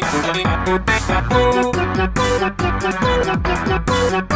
Thank you.